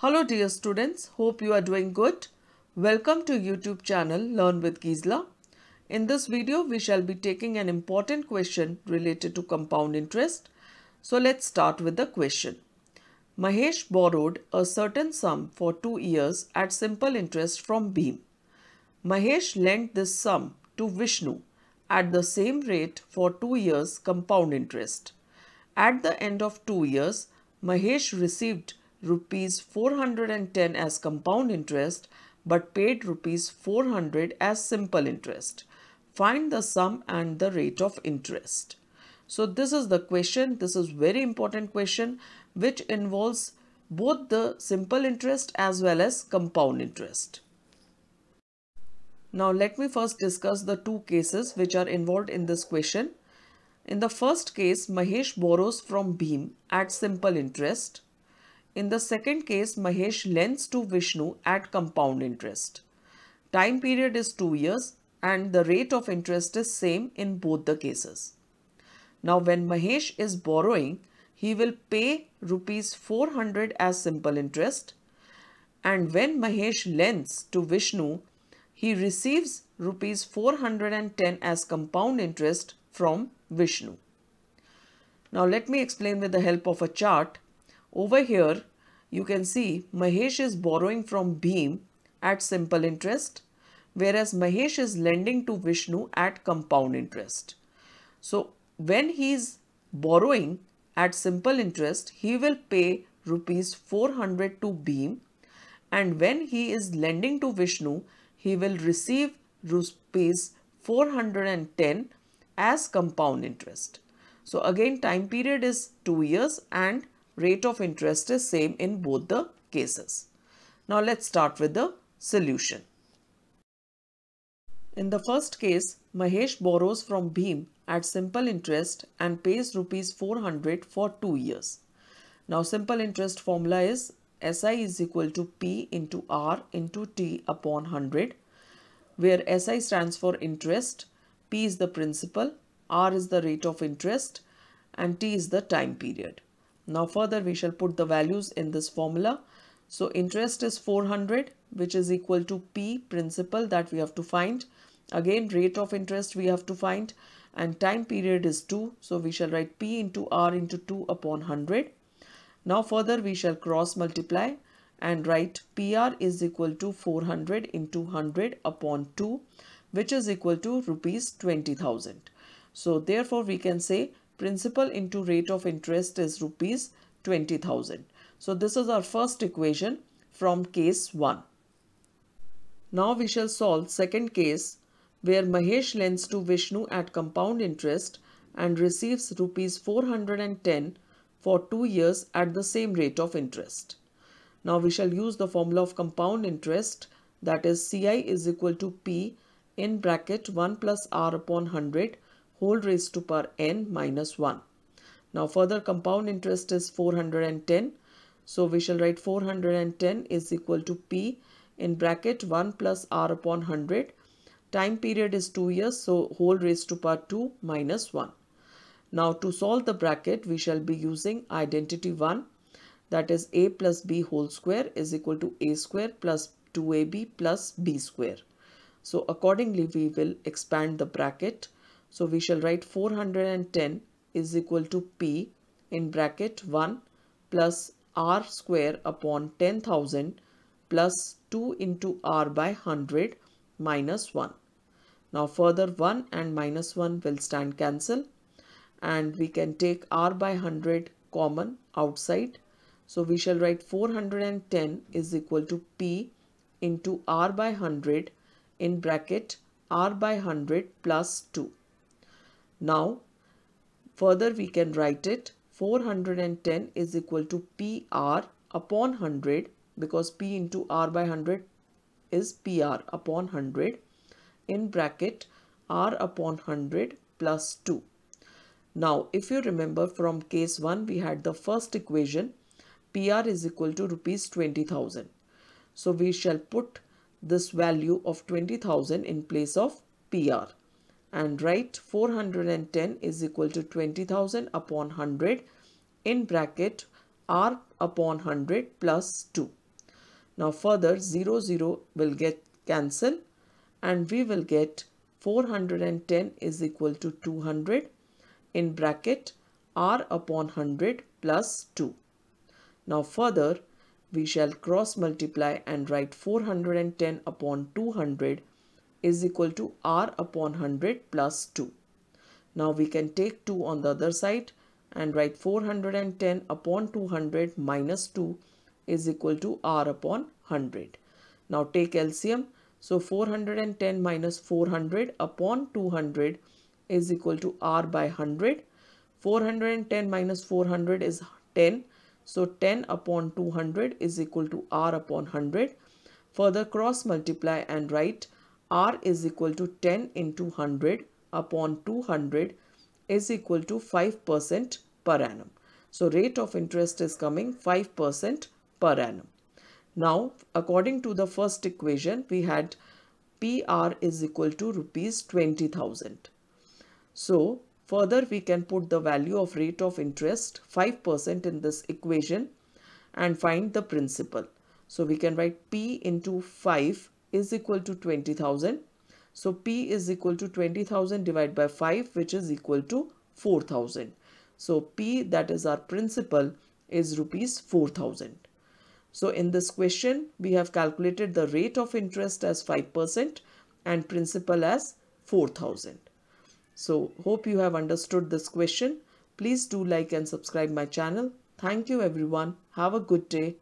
Hello dear students, hope you are doing good. Welcome to YouTube channel Learn with Gizla. In this video, we shall be taking an important question related to compound interest. So let's start with the question. Mahesh borrowed a certain sum for two years at simple interest from Bhim. Mahesh lent this sum to Vishnu at the same rate for two years compound interest. At the end of two years, Mahesh received rupees 410 as compound interest but paid rupees 400 as simple interest. Find the sum and the rate of interest. So this is the question. This is very important question which involves both the simple interest as well as compound interest. Now let me first discuss the two cases which are involved in this question. In the first case, Mahesh borrows from Bhim at simple interest. In the second case, Mahesh lends to Vishnu at compound interest. Time period is 2 years and the rate of interest is same in both the cases. Now when Mahesh is borrowing, he will pay rupees 400 as simple interest and when Mahesh lends to Vishnu, he receives rupees 410 as compound interest from Vishnu. Now let me explain with the help of a chart. Over here you can see Mahesh is borrowing from Bhim at simple interest whereas Mahesh is lending to Vishnu at compound interest. So when he is borrowing at simple interest he will pay rupees 400 to Bhim and when he is lending to Vishnu he will receive rupees 410 as compound interest. So again time period is 2 years and rate of interest is same in both the cases. Now let's start with the solution. In the first case, Mahesh borrows from Bhim at simple interest and pays rupees 400 for 2 years. Now simple interest formula is SI is equal to P into R into T upon 100 where SI stands for interest, P is the principal, R is the rate of interest and T is the time period. Now further we shall put the values in this formula. So interest is 400 which is equal to P principal that we have to find. Again rate of interest we have to find and time period is 2. So we shall write P into R into 2 upon 100 now further we shall cross multiply and write PR is equal to 400 into 100 upon 2 which is equal to rupees 20,000. So therefore we can say principal into rate of interest is rupees 20,000. So this is our first equation from case 1. Now we shall solve second case where Mahesh lends to Vishnu at compound interest and receives rupees 410 for 2 years at the same rate of interest. Now we shall use the formula of compound interest that is Ci is equal to P in bracket 1 plus R upon 100 whole raised to power n minus 1. Now further compound interest is 410. So we shall write 410 is equal to P in bracket 1 plus R upon 100. Time period is 2 years so whole raised to power 2 minus 1. Now to solve the bracket we shall be using identity 1 that is a plus b whole square is equal to a square plus 2ab plus b square. So accordingly we will expand the bracket. So we shall write 410 is equal to p in bracket 1 plus r square upon 10,000 plus 2 into r by 100 minus 1. Now further 1 and minus 1 will stand cancel and we can take r by 100 common outside. So we shall write 410 is equal to p into r by 100 in bracket r by 100 plus 2. Now further we can write it 410 is equal to pr upon 100 because p into r by 100 is pr upon 100 in bracket r upon 100 plus 2. Now, if you remember from case 1, we had the first equation, PR is equal to rupees 20,000. So, we shall put this value of 20,000 in place of PR and write 410 is equal to 20,000 upon 100 in bracket R upon 100 plus 2. Now further 0 0 will get cancel and we will get 410 is equal to 200 in bracket r upon 100 plus 2. Now further we shall cross multiply and write 410 upon 200 is equal to r upon 100 plus 2. Now we can take 2 on the other side and write 410 upon 200 minus 2 is equal to r upon 100. Now take LCM. So 410 minus 400 upon 200 is equal to r by 100. 410 minus 400 is 10 so 10 upon 200 is equal to R upon 100. Further cross multiply and write R is equal to 10 into 100 upon 200 is equal to 5% per annum. So rate of interest is coming 5% per annum. Now according to the first equation we had PR is equal to rupees 20,000. So Further, we can put the value of rate of interest 5% in this equation and find the principal. So we can write P into 5 is equal to 20,000. So P is equal to 20,000 divided by 5 which is equal to 4,000. So P that is our principal is rupees 4,000. So in this question we have calculated the rate of interest as 5% and principal as 4,000. So hope you have understood this question. Please do like and subscribe my channel. Thank you everyone. Have a good day.